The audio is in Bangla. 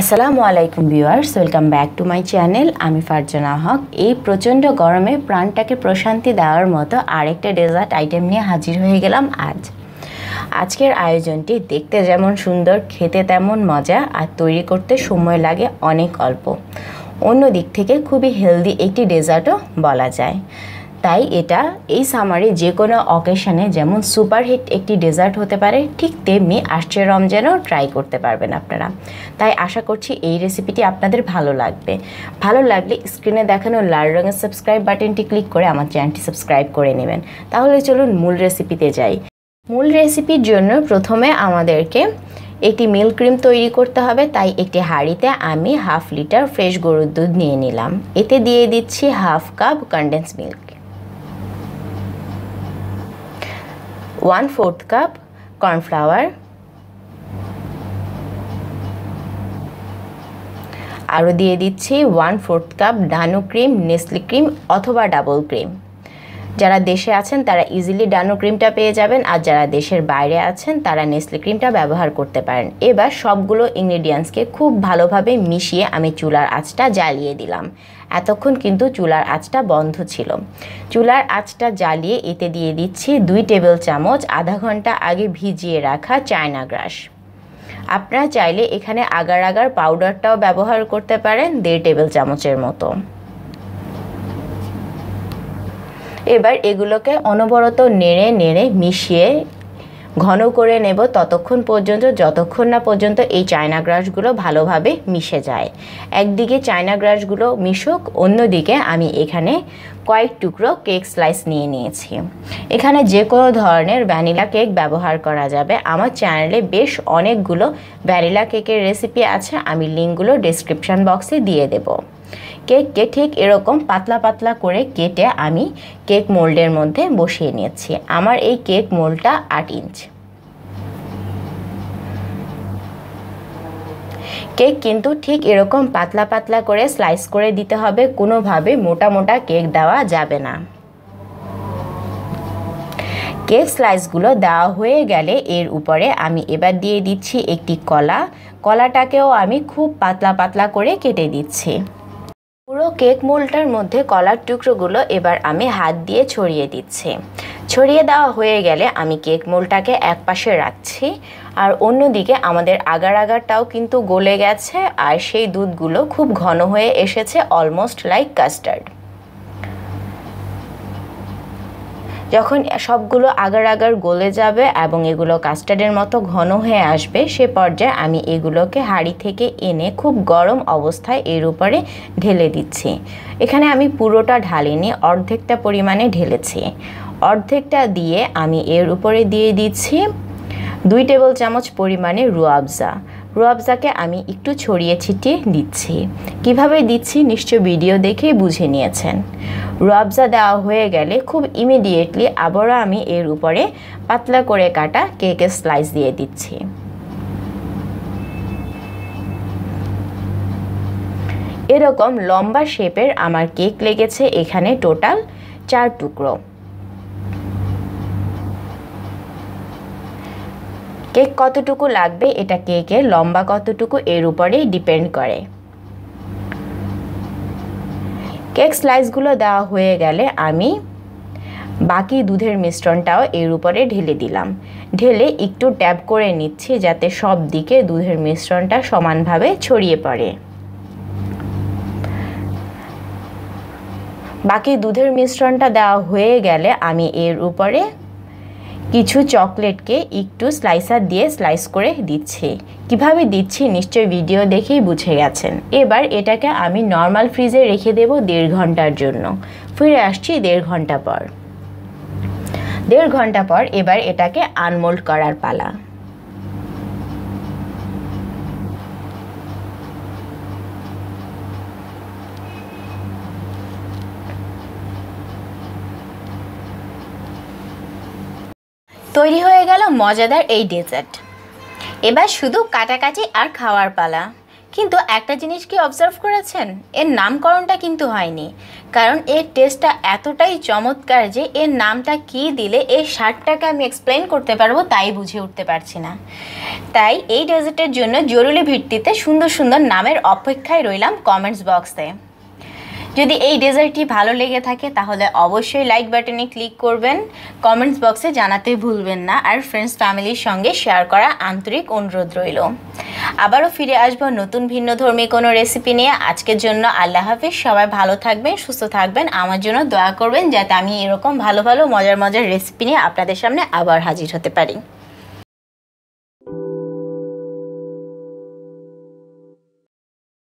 আসসালামু আলাইকুম viewers, welcome back to my channel. আমি ফারজানা হক। এই প্রচণ্ড গরমে প্রাণটাকে প্রশান্তি দেওয়ার মতো আরেকটা ডেজার্ট আইটেম নিয়ে হাজির হয়ে গেলাম আজ। আজকের আয়োজনটি দেখতে যেমন সুন্দর, খেতে তেমন মজা, আর তৈরি করতে সময় লাগে অনেক অল্প। অন্য দিক থেকে খুবই হেলদি একটি ডেজার্টও বলা যায়। তাই এটা এই সামারে যে কোনো অকেশনে যেমন সুপারহিট একটি ডেজার্ট হতে পারে, ঠিক তেমনি আসছে রমজানও ট্রাই করতে পারবেন আপনারা। তাই আশা করছি এই রেসিপিটি আপনাদের ভালো লাগবে। ভালো লাগলে স্ক্রিনে দেখানো লাল রঙের সাবস্ক্রাইব বাটনটি ক্লিক করে আমার চ্যানেলটি সাবস্ক্রাইব করে নেবেন। তাহলে চলুন মূল রেসিপিতে যাই। মূল রেসিপির জন্য প্রথমে আমাদেরকে একটি মিল্ক ক্রিম তৈরি করতে হবে, তাই একটি হাঁড়িতে আমি হাফ লিটার ফ্রেশ গরুর দুধ নিয়ে নিলাম। এতে দিয়ে দিচ্ছি half cup condense milk one fourth cup cornflour আরও দিয়ে দিচ্ছি one fourth cup Dano cream Nestle cream অথবা ডাবল ক্রিম যারা দেশে আছেন, তারা ইজিলি ডানো ক্রিমটা পেয়ে যাবেন, আর যারা দেশের বাইরে আছেন, তারা নেসলে ক্রিমটা ব্যবহার করতে পারেন। এবার সবগুলো ইনগ্রেডিয়েন্টসকে খুব ভালোভাবে মিশিয়ে আমি চুলার আঁচটা জ্বালিয়ে দিলাম। এতক্ষণ কিন্তু চুলার আঁচটা বন্ধ ছিল। চুলার আঁচটা জ্বালিয়ে এতে দিয়ে দিচ্ছি দুই টেবিল চামচ আধা ঘণ্টা আগে ভিজিয়ে রাখা চায়না গ্রাস। আপনারা চাইলে এখানে আগার আগার পাউডারটাও ব্যবহার করতে পারেন, দেড় টেবিল চামচের মতো। এবার এগুলোকে অনবরত নেড়ে নেড়ে মিশিয়ে ঘন করে নেব। ততক্ষণ পর্যন্ত, যতক্ষণ না পর্যন্ত এই চায়না গ্রাসগুলো ভালোভাবে মিশে যায়। একদিকে চায়না গ্রাসগুলো মিশুক, অন্যদিকে আমি এখানে কয়েক টুকরো কেক স্লাইস নিয়ে নিয়েছি। এখানে যে কোনো ধরনের ভ্যানিলা কেক ব্যবহার করা যাবে। আমার চ্যানেলে বেশ অনেকগুলো ভ্যানিলা কেকের রেসিপি আছে, আমি লিঙ্কগুলো ডিসক্রিপশান বক্সে দিয়ে দেবো। কেককে ঠিক এরকম পাতলা পাতলা করে কেটে আমি কেক মোল্ডের মধ্যে বসিয়ে নিয়েছি। আমার এই কেক মোল্ডটা আট ইঞ্চ। কেক কিন্তু ঠিক এরকম পাতলা পাতলা করে স্লাইস করে দিতে হবে, কোনোভাবে মোটা মোটা কেক দেওয়া যাবে না। কেক স্লাইসগুলো দেওয়া হয়ে গেলে এর উপরে আমি এবার দিয়ে দিচ্ছি একটি কলা। কলাটাকেও আমি খুব পাতলা পাতলা করে কেটে দিচ্ছি। পুরো কেক মোলটার মধ্যে কলার টুকরোগুলো এবার আমি হাত দিয়ে ছড়িয়ে দিচ্ছি। ছড়িয়ে দেওয়া হয়ে গেলে আমি কেক মোলটাকে এক পাশে রাখছি আর অন্যদিকে আমাদের আগার আগারটাও কিন্তু গলে গেছে আর সেই দুধগুলো খুব ঘন হয়ে এসেছে অলমোস্ট লাইক কাস্টার্ড যখন সবগুলো আগার আগার গলে যাবে এবং এগুলো কাস্টার্ডের মতো ঘন হয়ে আসবে, সে পর্যায়ে আমি এগুলোকে হাঁড়ি থেকে এনে খুব গরম অবস্থায় এর উপরে ঢেলে দিচ্ছি। এখানে আমি পুরোটা ঢালিনি, অর্ধেকটা পরিমাণে ঢেলেছি। অর্ধেকটা দিয়ে আমি এর উপরে দিয়ে দিচ্ছি দুই টেবিল চামচ পরিমাণে রুয়াবজা রুয়াবজাকে আমি একটু ছড়িয়ে ছিটিয়ে দিচ্ছি। কীভাবে দিচ্ছি নিশ্চয় ভিডিও দেখেই বুঝে নিয়েছেন। রুয়াবজা দেওয়া হয়ে গেলে খুব ইমিডিয়েটলি আবারও আমি এর উপরে পাতলা করে কাটা কেকের স্লাইস দিয়ে দিচ্ছি। এরকম লম্বা শেপের আমার কেক লেগেছে এখানে টোটাল চার টুকরো। কেক কতটুকু লাগবে, এটা কেকের লম্বা কতটুকু, এর উপরেই ডিপেন্ড করে। কেক স্লাইসগুলো দেওয়া হয়ে গেলে আমি বাকি দুধের মিশ্রণটাও এর উপরে ঢেলে দিলাম। ঢেলে একটু ট্যাপ করে নিচ্ছি যাতে সব দিকে দুধের মিশ্রণটা সমানভাবে ছড়িয়ে পড়ে। বাকি দুধের মিশ্রণটা দেওয়া হয়ে গেলে আমি এর উপরে কিছু চকলেটকে একটু স্লাইসার দিয়ে স্লাইস করে দিচ্ছি। কীভাবে দিচ্ছি নিশ্চয়ই ভিডিও দেখেই বুঝে গেছেন। এবার এটাকে আমি নর্মাল ফ্রিজে রেখে দেব দেড় ঘণ্টার জন্য। ফিরে আসছি দেড় ঘণ্টা পর। দেড় ঘণ্টা পর এবার এটাকে আনমোল্ড করার পালা। তৈরি হয়ে গেল মজাদার এই ডেজার্ট। এবার শুধু কাটাকাটি আর খাওয়ার পালা। কিন্তু একটা জিনিস কি অবজার্ভ করেছেন? এর নামকরণটা কিন্তু হয়নি। কারণ এর টেস্টটা এতটাই চমৎকার যে এর নামটা কি দিলে এই স্বাদটাকে আমি এক্সপ্লেন করতে পারব তাই বুঝে উঠতে পারছি না। তাই এই ডেজার্টের জন্য জরুরি ভিত্তিতে সুন্দর সুন্দর নামের অপেক্ষায় রইলাম কমেন্টস বক্সে যদি এই ডেজার্টটি ভালো লেগে থাকে, তাহলে অবশ্যই লাইক বাটনে ক্লিক করবেন। কমেন্টস বক্সে জানাতে ভুলবেন না। আর ফ্রেন্ডস ফ্যামিলির সঙ্গে শেয়ার করা আন্তরিক অনুরোধ রইল। আবারও ফিরে আসব নতুন ভিন্ন ধর্মী কোনো রেসিপি নিয়ে। আজকের জন্য আল্লাহ হাফিজ। সবাই ভালো থাকবেন, সুস্থ থাকবেন। আমার জন্য দোয়া করবেন, যাতে আমি এরকম ভালো ভালো মজার মজার রেসিপি নিয়ে আপনাদের সামনে আবার হাজির হতে পারি।